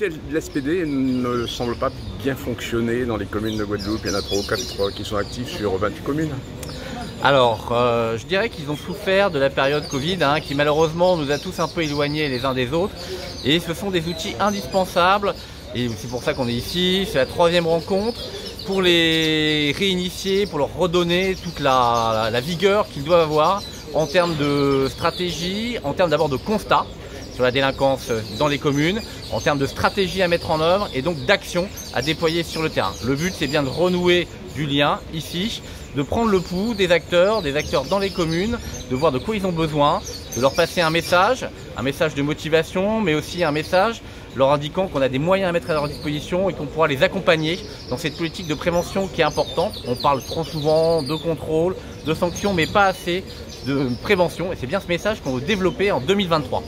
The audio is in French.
L'SPD ne semble pas bien fonctionner dans les communes de Guadeloupe. Il y en a trois ou quatre qui sont actifs sur 28 communes. Alors, euh, je dirais qu'ils ont souffert de la période Covid, hein, qui malheureusement nous a tous un peu éloignés les uns des autres. Et ce sont des outils indispensables, et c'est pour ça qu'on est ici, c'est la troisième rencontre, pour les réinitier, pour leur redonner toute la, la vigueur qu'ils doivent avoir en termes de stratégie, en termes d'abord de constat sur la délinquance dans les communes, en termes de stratégie à mettre en œuvre et donc d'action à déployer sur le terrain. Le but c'est bien de renouer du lien ici, de prendre le pouls des acteurs, des acteurs dans les communes, de voir de quoi ils ont besoin, de leur passer un message, un message de motivation, mais aussi un message leur indiquant qu'on a des moyens à mettre à leur disposition et qu'on pourra les accompagner dans cette politique de prévention qui est importante. On parle trop souvent de contrôle, de sanctions, mais pas assez de prévention. Et c'est bien ce message qu'on veut développer en 2023.